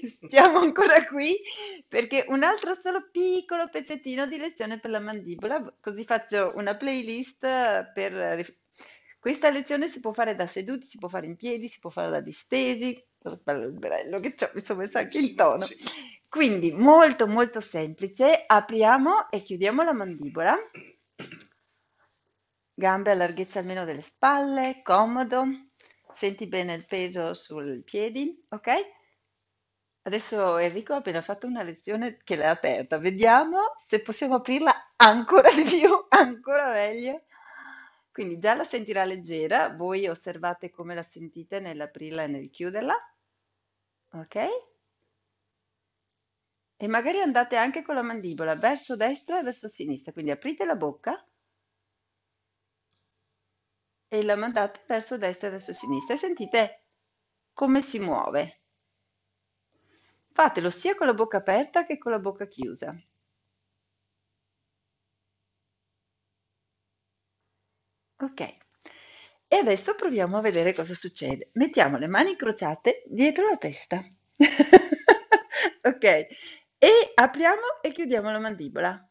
Stiamo ancora qui perché un altro solo piccolo pezzettino di lezione per la mandibola, così faccio una playlist per... Questa lezione si può fare da seduti, si può fare in piedi, si può fare da distesi, bello, bello che c'ho, mi sono messa anche il tono. Quindi molto molto semplice, apriamo e chiudiamo la mandibola, gambe a larghezza almeno delle spalle, comodo, senti bene il peso sui piedi, ok? Adesso Enrico ha appena fatto una lezione che l'ha aperta, vediamo se possiamo aprirla ancora di più, ancora meglio. Quindi già la sentirà leggera, voi osservate come la sentite nell'aprirla e nel chiuderla, ok? E magari andate anche con la mandibola verso destra e verso sinistra, quindi aprite la bocca e la mandate verso destra e verso sinistra e sentite come si muove. Fatelo sia con la bocca aperta che con la bocca chiusa. Ok. E adesso proviamo a vedere cosa succede. Mettiamo le mani incrociate dietro la testa. Ok. E apriamo e chiudiamo la mandibola.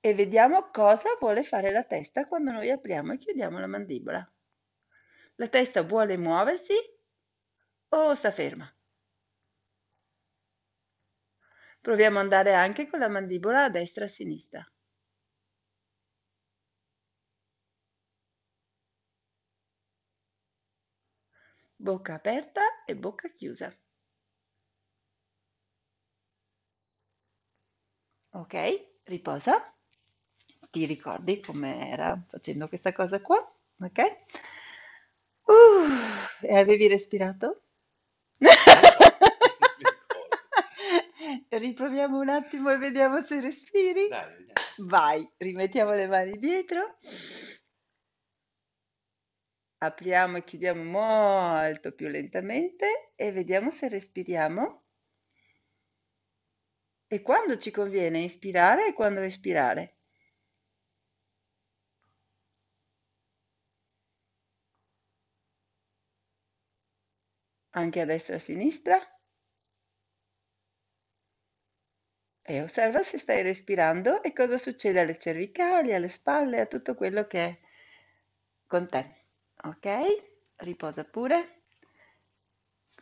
E vediamo cosa vuole fare la testa quando noi apriamo e chiudiamo la mandibola. La testa vuole muoversi o sta ferma? Proviamo ad andare anche con la mandibola a destra e a sinistra. Bocca aperta e bocca chiusa. Ok, riposa. Ti ricordi com'era facendo questa cosa qua? Ok? E avevi respirato? Riproviamo un attimo e vediamo se respiri. Dai, vediamo. Vai, rimettiamo le mani dietro. Apriamo e chiudiamo molto più lentamente e vediamo se respiriamo. E quando ci conviene inspirare e quando espirare. Anche a destra e a sinistra. E osserva se stai respirando e cosa succede alle cervicali, alle spalle, a tutto quello che è con te. Ok? Riposa pure.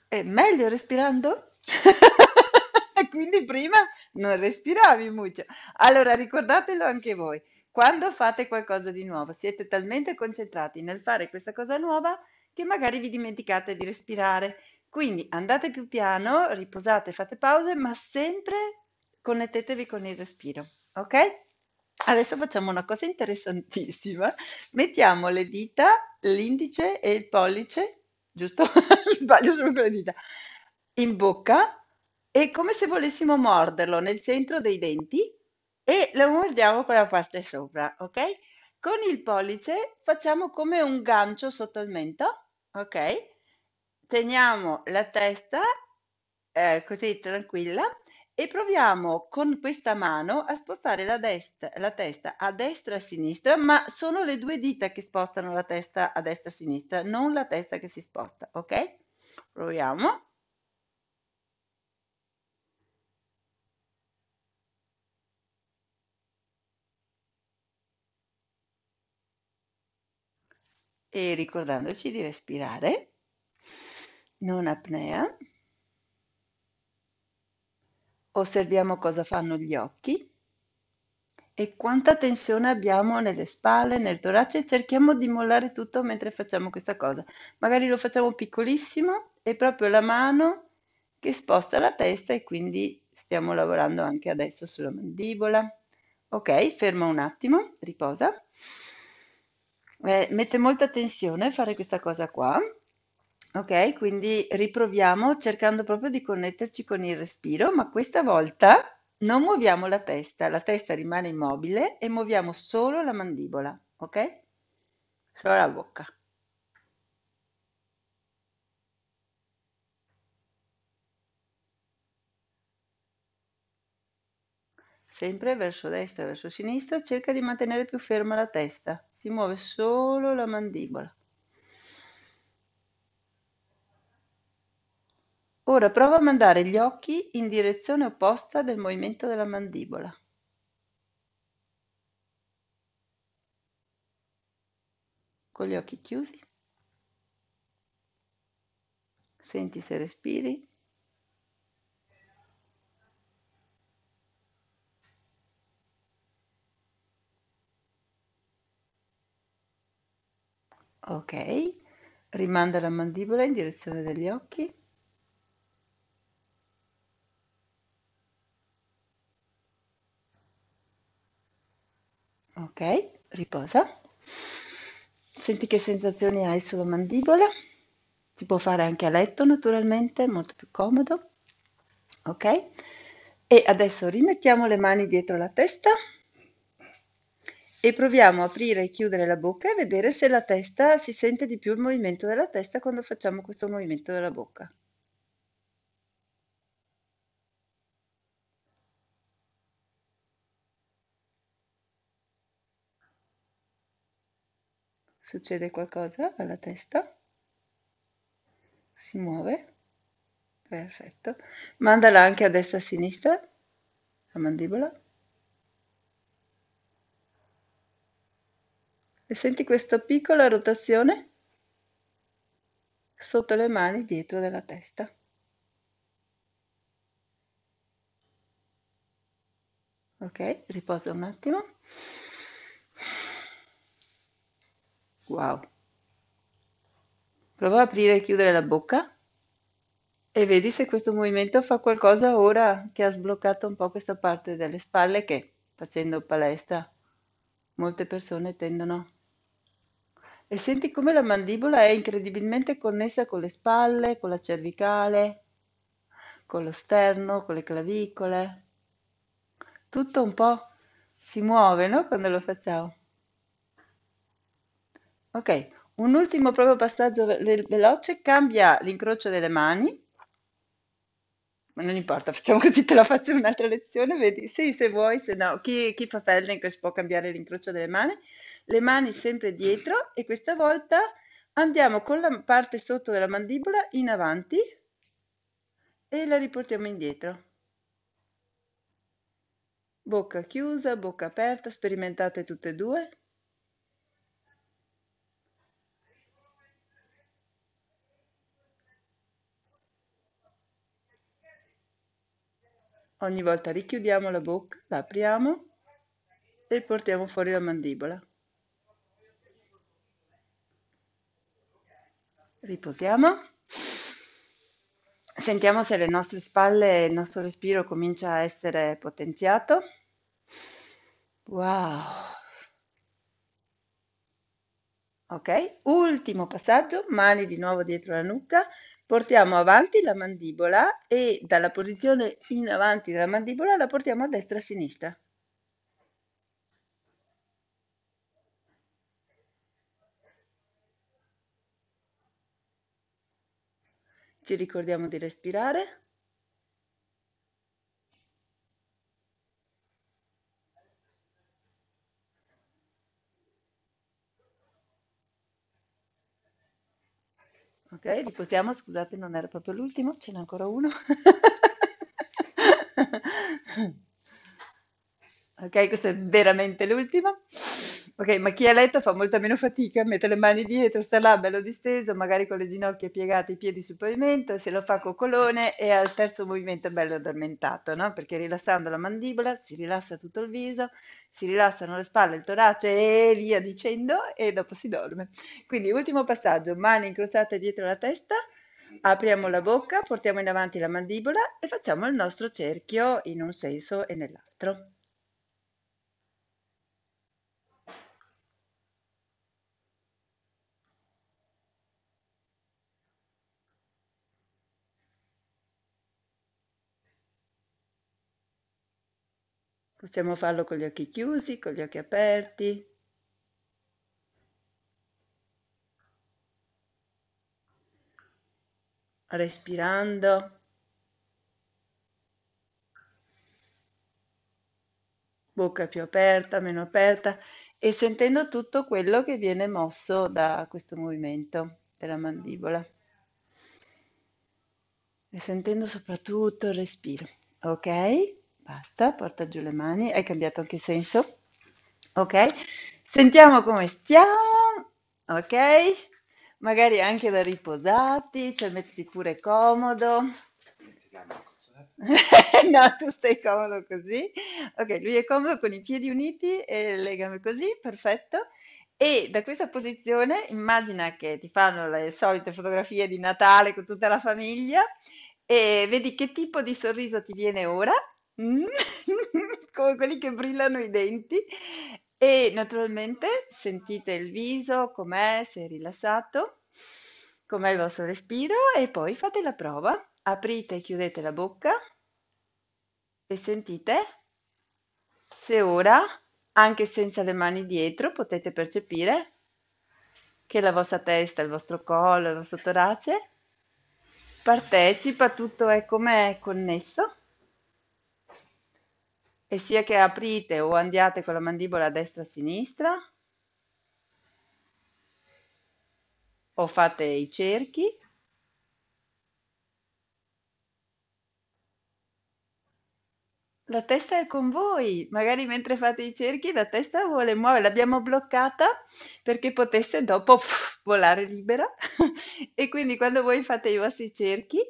È meglio respirando? Quindi prima non respiravi molto. Allora ricordatelo anche voi. Quando fate qualcosa di nuovo, siete talmente concentrati nel fare questa cosa nuova che magari vi dimenticate di respirare. Quindi andate più piano, riposate, fate pause, ma sempre connettetevi con il respiro, ok? Adesso facciamo una cosa interessantissima. Mettiamo le dita, l'indice e il pollice, giusto? Sbaglio solo con le dita, in bocca e come se volessimo morderlo nel centro dei denti e lo mordiamo con la parte sopra, ok? Con il pollice facciamo come un gancio sotto il mento, ok? Teniamo la testa eh, così tranquilla e proviamo con questa mano a spostare la, dest- la testa a destra e a sinistra, ma sono le due dita che spostano la testa a destra e a sinistra, non la testa che si sposta, ok? Proviamo. E ricordandoci di respirare, non apnea. Osserviamo cosa fanno gli occhi e quanta tensione abbiamo nelle spalle, nel torace. Cerchiamo di mollare tutto mentre facciamo questa cosa. Magari lo facciamo piccolissimo e proprio la mano che sposta la testa e quindi stiamo lavorando anche adesso sulla mandibola. Ok, ferma un attimo, riposa. Eh, mette molta tensione fare questa cosa qua. Ok, quindi riproviamo cercando proprio di connetterci con il respiro, ma questa volta non muoviamo la testa, la testa rimane immobile e muoviamo solo la mandibola, ok? Solo la bocca. Sempre verso destra verso sinistra, cerca di mantenere più ferma la testa, si muove solo la mandibola. Ora prova a mandare gli occhi in direzione opposta del movimento della mandibola. Con gli occhi chiusi. Senti se respiri. Ok, rimanda la mandibola in direzione degli occhi. Ok, riposa. Senti che sensazioni hai sulla mandibola. Si può fare anche a letto naturalmente, molto più comodo. Ok? E adesso rimettiamo le mani dietro la testa e proviamo a aprire e chiudere la bocca e vedere se la testa si sente di più il movimento della testa quando facciamo questo movimento della bocca. Succede qualcosa alla testa? Si muove? Perfetto. Mandala anche a destra e a sinistra, la mandibola. E senti questa piccola rotazione sotto le mani dietro della testa. Ok, riposa un attimo. Wow. Prova ad aprire e chiudere la bocca e vedi se questo movimento fa qualcosa ora che ha sbloccato un po' questa parte delle spalle che facendo palestra molte persone tendono. E senti come la mandibola è incredibilmente connessa con le spalle, con la cervicale, con lo sterno, con le clavicole. Tutto un po' si muove, no? Quando lo facciamo. Ok, un ultimo proprio passaggio ve- veloce, cambia l'incrocio delle mani, ma non importa, facciamo così, te la faccio un'altra lezione, vedi? Sì, se vuoi, se no, chi, chi fa Feldenkrais può cambiare l'incrocio delle mani, le mani sempre dietro e questa volta andiamo con la parte sotto della mandibola in avanti e la riportiamo indietro. Bocca chiusa, bocca aperta, sperimentate tutte e due. Ogni volta richiudiamo la bocca, la apriamo e portiamo fuori la mandibola. Riposiamo. Sentiamo se le nostre spalle, il nostro respiro comincia a essere potenziato. Wow. Ok, ultimo passaggio, mani di nuovo dietro la nuca, portiamo avanti la mandibola e dalla posizione in avanti della mandibola la portiamo a destra e a sinistra. Ci ricordiamo di respirare. Ok, riposiamo, scusate, non era proprio l'ultimo, ce n'è ancora uno. Ok, questo è veramente l'ultimo. Ok, ma chi a letto fa molta meno fatica, mette le mani dietro, sta là bello disteso, magari con le ginocchia piegate, i piedi sul pavimento, se lo fa coccolone e al terzo movimento è bello addormentato, no? Perché rilassando la mandibola si rilassa tutto il viso, si rilassano le spalle, il torace e via dicendo e dopo si dorme. Quindi ultimo passaggio, mani incrociate dietro la testa, apriamo la bocca, portiamo in avanti la mandibola e facciamo il nostro cerchio in un senso e nell'altro. Possiamo farlo con gli occhi chiusi, con gli occhi aperti. Respirando. Bocca più aperta, meno aperta e sentendo tutto quello che viene mosso da questo movimento della mandibola. e sentendo soprattutto il respiro. Ok? Basta, porta giù le mani. Hai cambiato anche senso? Ok? Sentiamo come stiamo. Ok? Magari anche da riposati, cioè mettiti pure comodo. No, tu stai comodo così. Ok, lui è comodo con i piedi uniti e le gambe così, perfetto. E da questa posizione immagina che ti fanno le solite fotografie di Natale con tutta la famiglia e vedi che tipo di sorriso ti viene ora, Mm? come quelli che brillano i denti. E naturalmente sentite il viso, com'è, se è rilassato, com'è il vostro respiro e poi fate la prova. Aprite e chiudete la bocca e sentite se ora, anche senza le mani dietro, potete percepire che la vostra testa, il vostro collo, il vostro torace partecipa, tutto è come connesso. E sia che aprite o andiate con la mandibola destra a sinistra, o fate i cerchi, La testa è con voi, magari mentre fate i cerchi la testa vuole muovere, l'abbiamo bloccata perché potesse dopo pff, volare libera. E quindi quando voi fate i vostri cerchi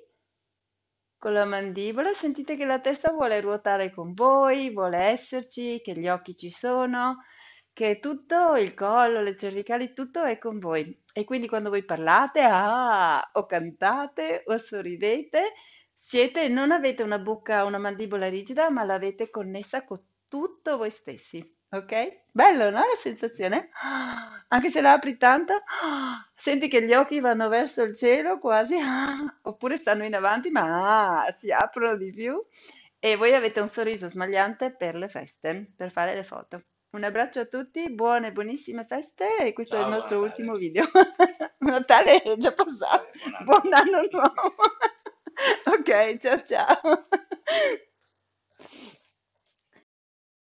con la mandibola sentite che la testa vuole ruotare con voi, vuole esserci, che gli occhi ci sono, che tutto, il collo, le cervicali, tutto è con voi. E quindi quando voi parlate, ah, o cantate o sorridete, siete, non avete una bocca, una mandibola rigida, ma l'avete connessa con tutto voi stessi. Ok? Bello, no? La sensazione? Ah, Anche se la apri tanto, ah, senti che gli occhi vanno verso il cielo quasi, ah, oppure stanno in avanti, ma si aprono di più. E voi avete un sorriso smagliante per le feste, per fare le foto. Un abbraccio a tutti, buone, buonissime feste e questo è il Ciao, nostro buon ultimo Natale. video. Natale è già passato. Buon anno. Buon anno nuovo. Ok, ciao ciao.